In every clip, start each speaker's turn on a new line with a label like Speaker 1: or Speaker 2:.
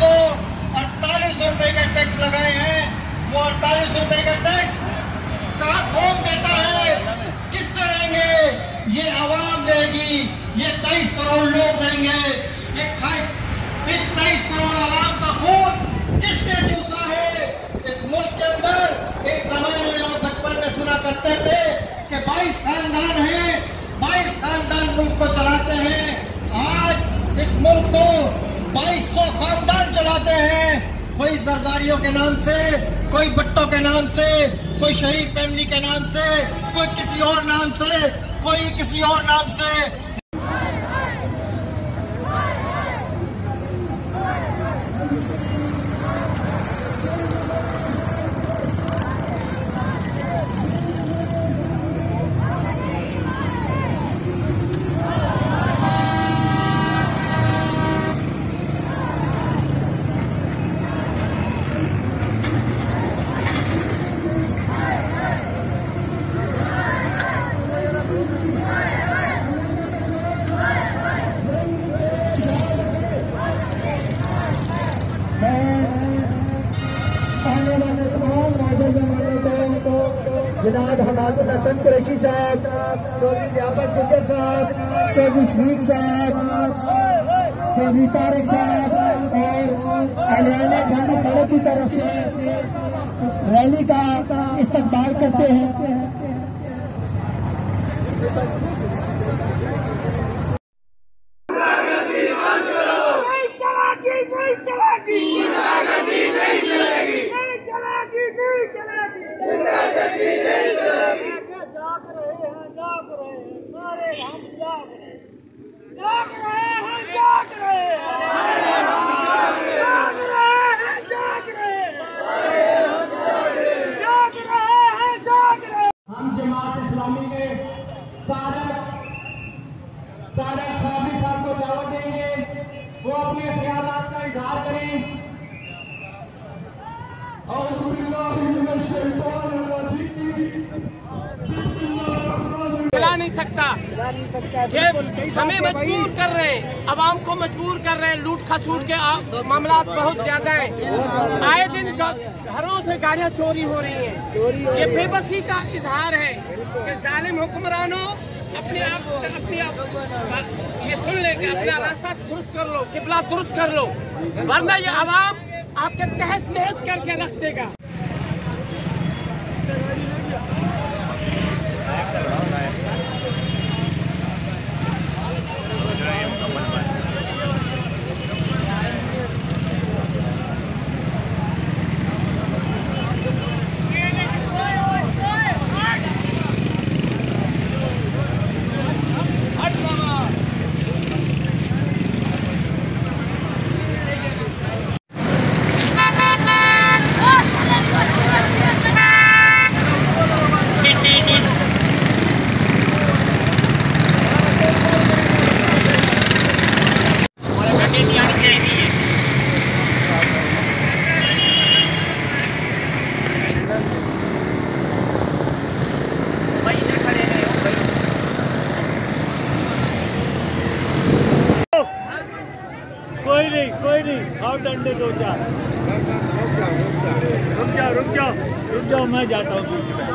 Speaker 1: को अड़तालीस रुपए का टैक्स लगाए हैं वो अड़तालीस रुपए का टैक्स कहा कौन देता है किससे रहेंगे ये आवाम देगी ये तेईस करोड़ लोग करते थे कि बाईस खानदान हैं, बाईस खानदान मुल्क को चलाते हैं। आज इस मुल्क को बाईस सौ खानदान चलाते हैं। कोई जरदारियों के नाम से, कोई भट्टों के नाम से, कोई शरीफ फैमिली के नाम से, कोई किसी और नाम से, कोई किसी और नाम से।
Speaker 2: हमाद हसन कुरैशी साहब चौधरी व्यापक गुजर साहब चौधरी शफीक साहब चौधरी तारिक साहब और हरियाणा गांधी सड़क की तरफ़ से रैली का इस्तेमाल करते हैं
Speaker 3: नहीं चलेगी नहीं चलेगी नहीं चलेगी नहीं चलेगी नहीं चलेगी नहीं चलेगी जाग रहे हैं जाग रहे हैं सारे हम जाग रहे हैं जाग रहे हैं जाग रहे हैं जाग रहे हैं जाग रहे हैं जाग रहे हैं जाग रहे हैं
Speaker 1: हम जमात इस्लामी के तारक तारक साहबी साहब को दावत देंगे वो अपने ख्याल का इजहार करें
Speaker 4: चला नहीं सकता। ये हमें मजबूर कर रहे हैं। आवाम को मजबूर कर रहे हैं। लूट खसूट के मामला बहुत ज़्यादा हैं। आए दिन घरों से गाड़ियाँ चोरी हो रही हैं। ये बेबसी का इजहार है कि जालिम हुक्मरानों अपने आप अपने आप ये सुन ले कि अपना रास्ता दुरुस्त कर लो किबला दुरुस्त कर लो। वरना ये आवाम आपके तहस नहस करके रख देगा।
Speaker 5: अंडे दो चार। रुक जाओ रुक जाओ रुक जाओ मैं जाता हूँ बीच में।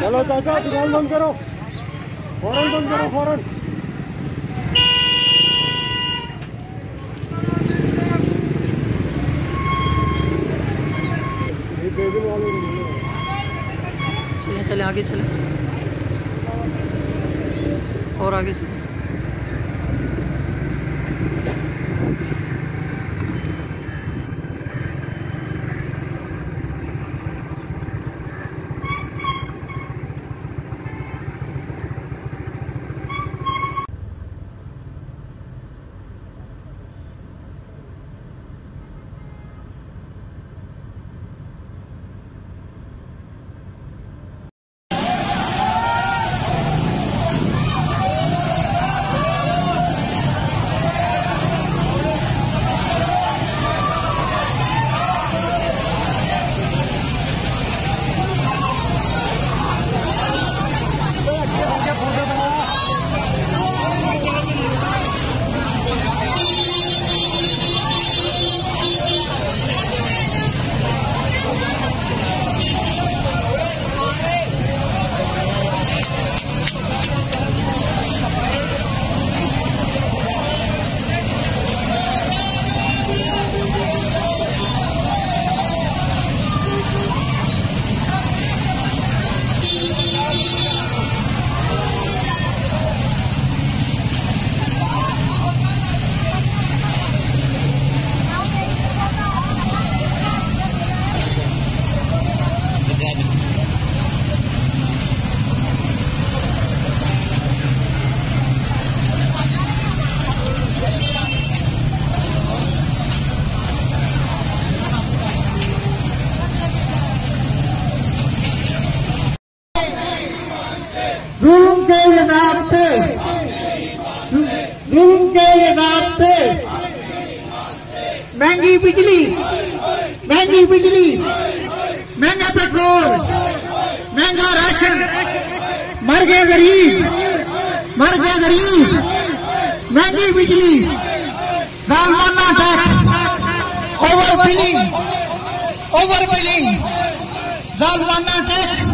Speaker 2: चलो चाचा दुकान बंद करो। फ़ौरन बंद करो फ़ौरन
Speaker 4: चले चले आगे चले और आगे चले
Speaker 2: के ये नापते महँगी बिजली महँगी बिजली, महँगा पेट्रोल, महँगा राशन। मर गए गरीब, मर गए गरीब। महँगी बिजली जालमाना tax over billing over billing जालमाना tax